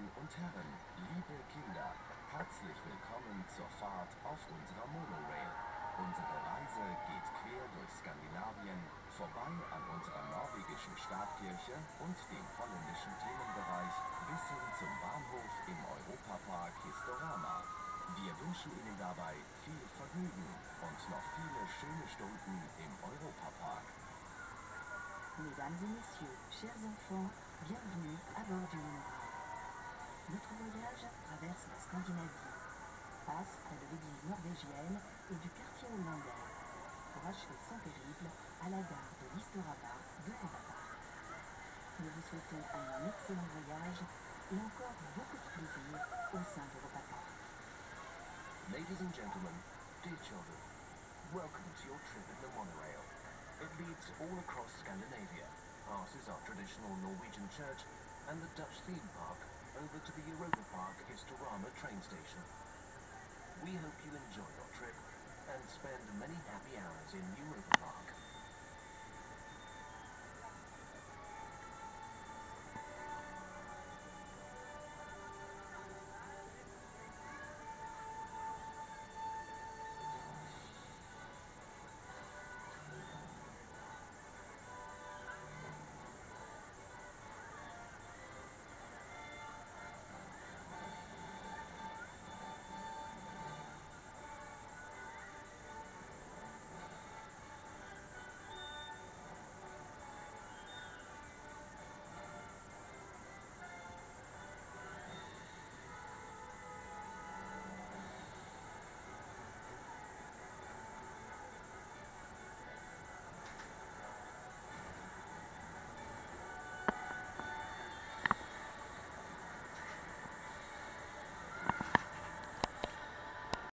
Damen und Herren, liebe Kinder, herzlich willkommen zur Fahrt auf unserer Monorail. Unsere Reise geht quer durch Skandinavien, vorbei an unserer norwegischen Stadtkirche und dem holländischen Themenbereich bis hin zum Bahnhof im Europapark Historama. Wir wünschen Ihnen dabei viel Vergnügen und noch viele schöne Stunden im Europapark. Mesdames et messieurs, chers enfants, bienvenue à bord du. Notre voyage traverse la Scandinavie, passe près de l'église norvégienne et du quartier hollandais, pour achever son périple à la gare de Listorama de Europa. Nous vous souhaitons un excellent voyage et encore beaucoup de plaisir au sein d'Europa Park. Ladies and gentlemen, dear children, welcome to your trip in the monorail. It leads all across Scandinavia, passes our traditional Norwegian church and the Dutch theme park over to the Europa Park Historama train station. We hope you enjoy your trip